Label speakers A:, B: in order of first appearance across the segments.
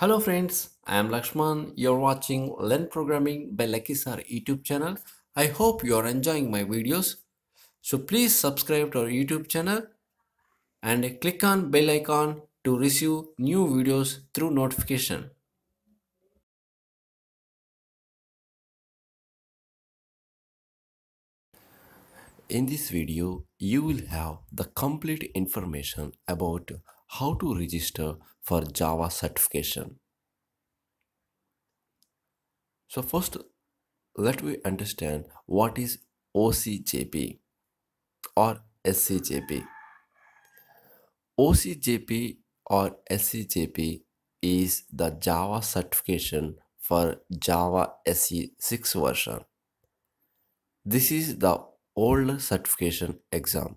A: Hello friends, I am Lakshman. You're watching Learn Programming by Lucky Sir YouTube channel. I hope you are enjoying my videos. So please subscribe to our YouTube channel and click on bell icon to receive new videos through notification. In this video, you will have the complete information about how to register for Java certification. So first, let me understand what is OCJP or SCJP. OCJP or SCJP is the Java certification for Java SE 6 version. This is the old certification exam.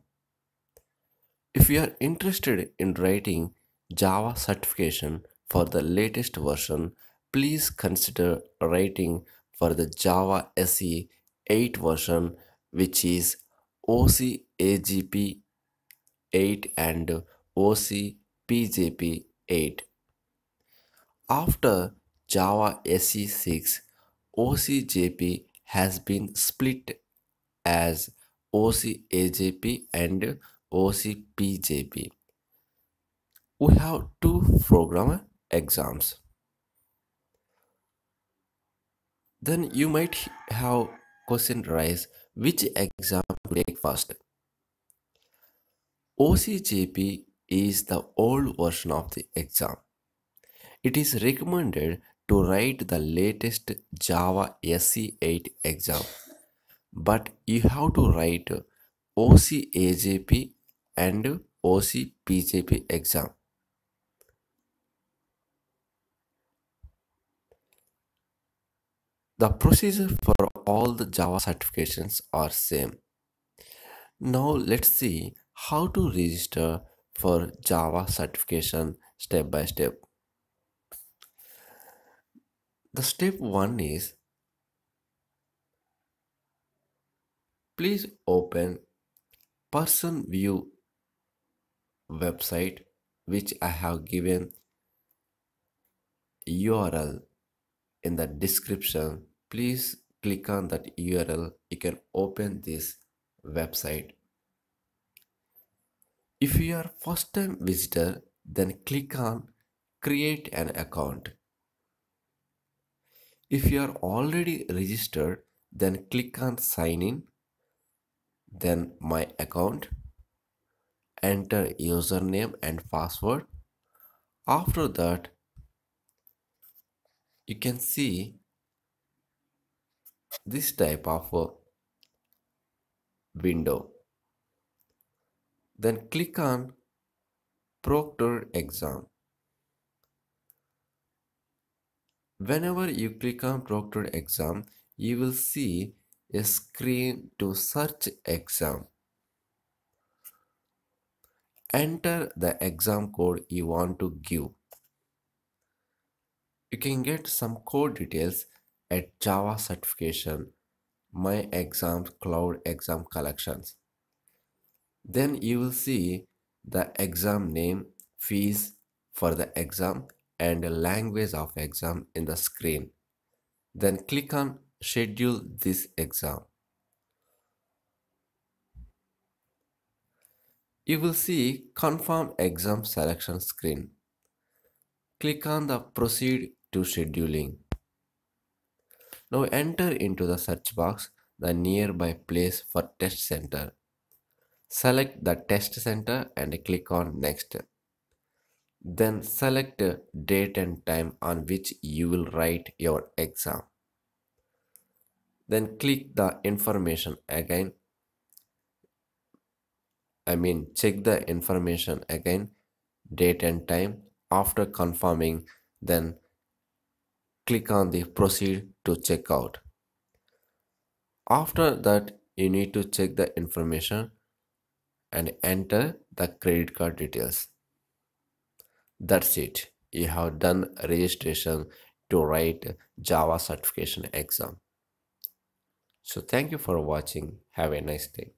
A: If you are interested in writing Java certification for the latest version, please consider writing for the Java SE 8 version, which is OCAJP 8 and OCPJP 8. After Java SE 6, OCJP has been split as OCAJP and OCPJP. We have two programmer exams. Then you might have question rise which exam to take first. OCJP is the old version of the exam. It is recommended to write the latest Java SE8 exam, but you have to write OCAJP and OCPJP exam. The procedure for all the Java certifications are same. Now let's see how to register for Java certification step by step. The step 1 is please open Pearson VUE website which I have given URL in the description. Please click on that URL you can open this website. If you are first time visitor then click on create an account. If you are already registered then click on sign in then my account enter username and password. After that you can see this type of window. Then click on proctor exam. Whenever you click on proctor exam you will see a screen to search exam enter the exam code you want to give you can get some code details at Java certification, my exams cloud exam collections. Then you will see the exam name, fees for the exam and language of exam in the screen. Then click on schedule this exam. You will see confirm exam selection screen. Click on the proceed to scheduling. Now enter into the search box the nearby place for test center. Select the test center and click on next. Then select date and time on which you will write your exam. Then click the information again. I mean check the information again date and time after confirming then click on the proceed to checkout. After that, you need to check the information and enter the credit card details. That's it. You have done registration to write Java certification exam. So thank you for watching. Have a nice day.